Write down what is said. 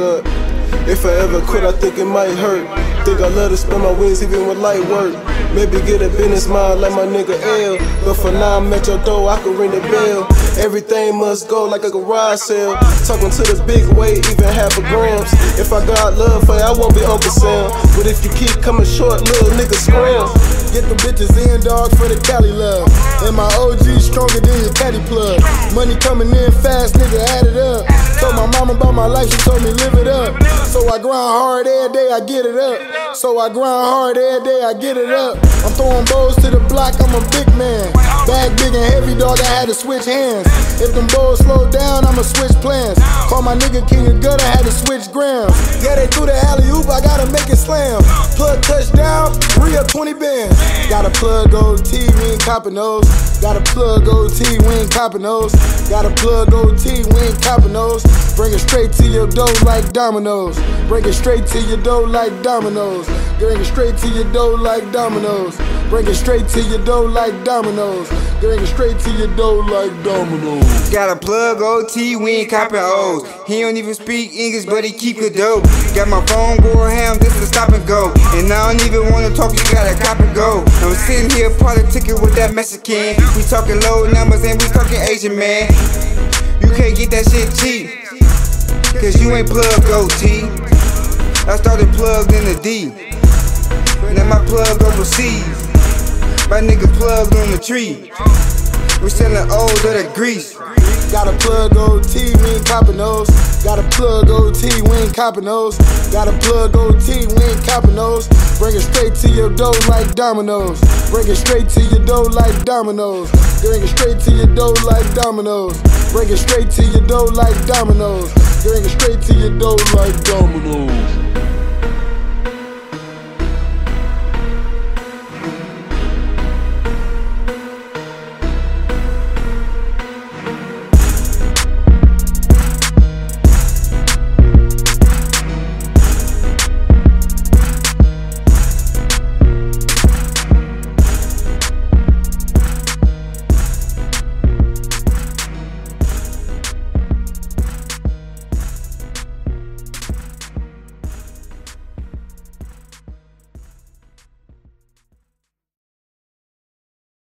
If I ever quit, I think it might hurt. Think I love to spend my wings even with light work. Maybe get a business mind like my nigga L. But for now, I'm at your door, I can ring the bell. Everything must go like a garage sale. Talking to the big weight, even half a grams. If I got love for you, I won't be Uncle Sam. But if you keep coming short, little nigga scram. Get the bitches in, dog, for the Cali love. And my OG stronger than your caddy plug. Money coming in fast, nigga, add it up. My mama about my life, she told me live it up. So I grind hard every day, I get it up. So I grind hard every day, I get it up. I'm throwing bows to the block, I'm a big man. Bag big and heavy, dog, I had to switch hands. If them bows slow down, I'ma switch plans. Call my nigga King of Gutter, had to switch grams. Yeah, they threw the alley oop, I gotta make it slam. Plug touchdown, re up 20 bands. Got a plug OT, we ain't copping those. Got a plug OT, we ain't copping those. Got a plug OT, we ain't copping those. Bring it straight to your dough like dominoes. Bring it straight to your dough like dominoes. Bring it straight to your dough like dominoes. Bring it straight to your dough like dominoes. Bring it straight to your dough like dominoes. Got a plug OT, we ain't copping O's. He don't even speak English, but he keep it dope. Got my phone going ham, this is stop and go. And I don't even wanna talk, you gotta cop and go. I'm sitting here politicking with that Mexican. We talking low numbers and we talking Asian man. You can't get that shit cheap. Cause you ain't plug OT. I started plugged in the D. Now my plug overseas. My nigga plugged on the tree. We selling old of the grease. Got a plug OT, we ain't copping those. Got a plug OT, we ain't copping those. Got a plug OT, we ain't copping those. Bring it straight to your dough like dominoes. Bring it straight to your dough like dominoes. Bring it straight to your dough like dominoes. Bring it straight to your dough like dominoes. Bring it straight to your dough like dominoes.